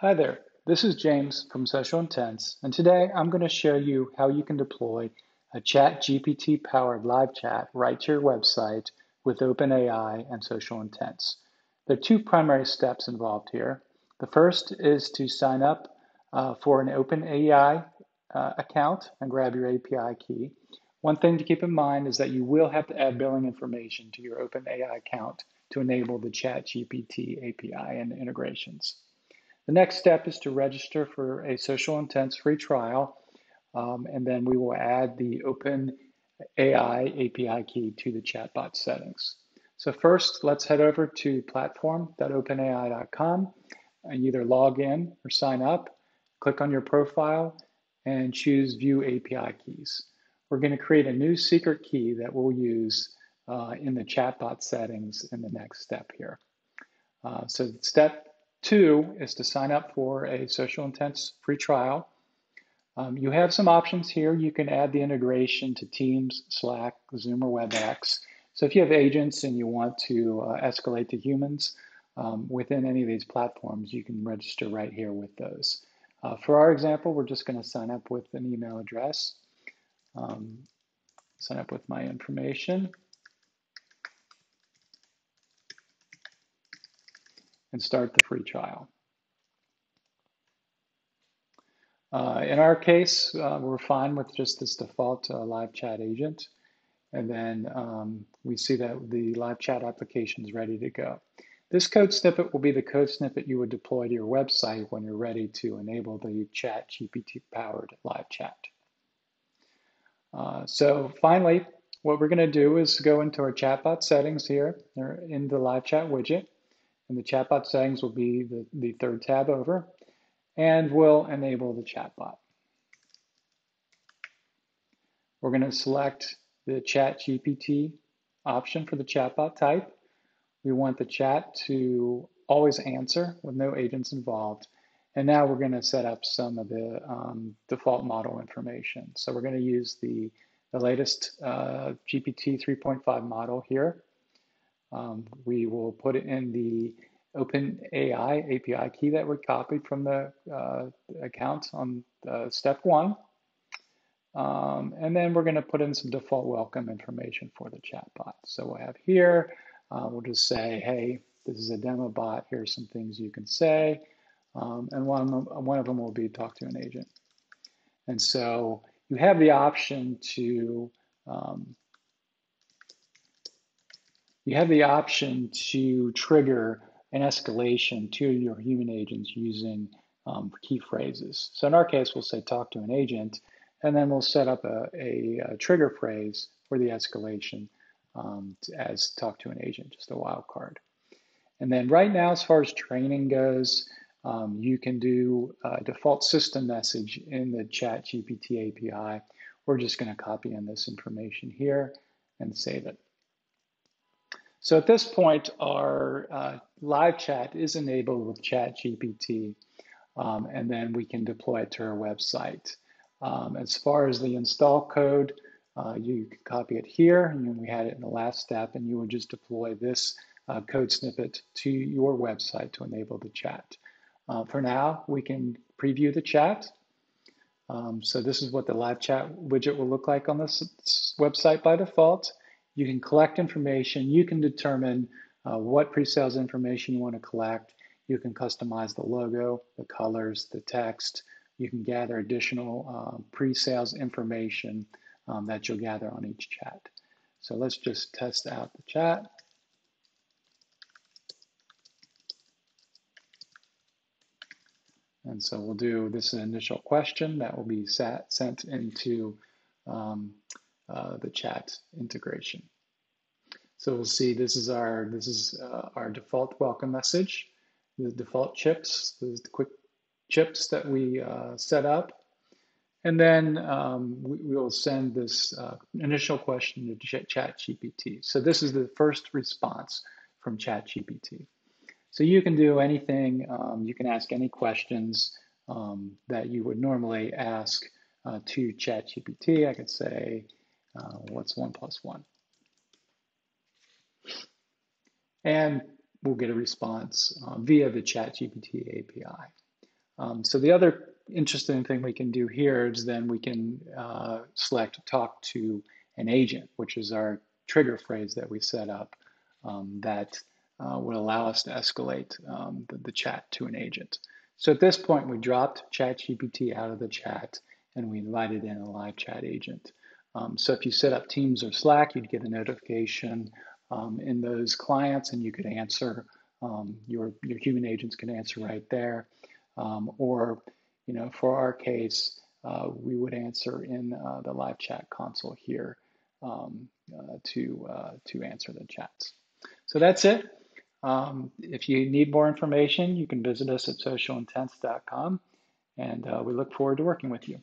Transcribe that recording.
Hi there, this is James from Social Intents, and today I'm going to show you how you can deploy a chat GPT powered live chat right to your website with OpenAI and Social Intents. There are two primary steps involved here. The first is to sign up uh, for an OpenAI uh, account and grab your API key. One thing to keep in mind is that you will have to add billing information to your OpenAI account to enable the ChatGPT API and integrations. The next step is to register for a social intents free trial, um, and then we will add the OpenAI API key to the chatbot settings. So first, let's head over to platform.openai.com and either log in or sign up, click on your profile, and choose View API Keys we're going to create a new secret key that we'll use uh, in the chatbot settings in the next step here. Uh, so step two is to sign up for a social intents free trial. Um, you have some options here. You can add the integration to Teams, Slack, Zoom, or WebEx. So if you have agents and you want to uh, escalate to humans um, within any of these platforms, you can register right here with those. Uh, for our example, we're just going to sign up with an email address um, sign up with my information. And start the free trial. Uh, in our case, uh, we're fine with just this default uh, live chat agent. And then um, we see that the live chat application is ready to go. This code snippet will be the code snippet you would deploy to your website when you're ready to enable the chat GPT powered live chat. Uh, so finally, what we're going to do is go into our chatbot settings here in the live chat widget. And the chatbot settings will be the, the third tab over. And we'll enable the chatbot. We're going to select the chat GPT option for the chatbot type. We want the chat to always answer with no agents involved. And now we're going to set up some of the um, default model information. So we're going to use the, the latest uh, GPT 3.5 model here. Um, we will put it in the OpenAI API key that we copied from the uh, account on uh, step one. Um, and then we're going to put in some default welcome information for the chatbot. So we'll have here, uh, we'll just say, hey, this is a demo bot. Here's some things you can say. Um, and one, one of them will be talk to an agent. And so you have the option to um, you have the option to trigger an escalation to your human agents using um, key phrases. So in our case, we'll say talk to an agent, and then we'll set up a, a, a trigger phrase for the escalation um, as talk to an agent, just a wildcard. And then right now, as far as training goes, um, you can do a default system message in the chat GPT API. We're just going to copy in this information here and save it. So at this point, our uh, live chat is enabled with ChatGPT, um, and then we can deploy it to our website. Um, as far as the install code, uh, you can copy it here, and we had it in the last step, and you would just deploy this uh, code snippet to your website to enable the chat. Uh, for now, we can preview the chat. Um, so this is what the live chat widget will look like on this website by default. You can collect information. You can determine uh, what pre-sales information you want to collect. You can customize the logo, the colors, the text. You can gather additional uh, pre-sales information um, that you'll gather on each chat. So let's just test out the chat. And so we'll do this initial question that will be sat, sent into um, uh, the chat integration. So we'll see this is our this is uh, our default welcome message, the default chips, the quick chips that we uh, set up. And then um, we, we, will send this uh, initial question to Chat GPT. So this is the first response from Chat GPT. So you can do anything, um, you can ask any questions um, that you would normally ask uh, to ChatGPT. I could say, uh, what's one plus one? And we'll get a response uh, via the ChatGPT API. Um, so the other interesting thing we can do here is then we can uh, select talk to an agent, which is our trigger phrase that we set up um, that uh, would allow us to escalate um, the, the, chat to an agent. So at this point, we dropped ChatGPT out of the chat and we invited in a live chat agent. Um, so if you set up Teams or Slack, you'd get a notification um, in those clients and you could answer, um, your, your human agents can answer right there. Um, or, you know, for our case, uh, we would answer in uh, the live chat console here um, uh, to, uh, to answer the chats. So that's it. Um, if you need more information, you can visit us at socialintents.com and uh, we look forward to working with you.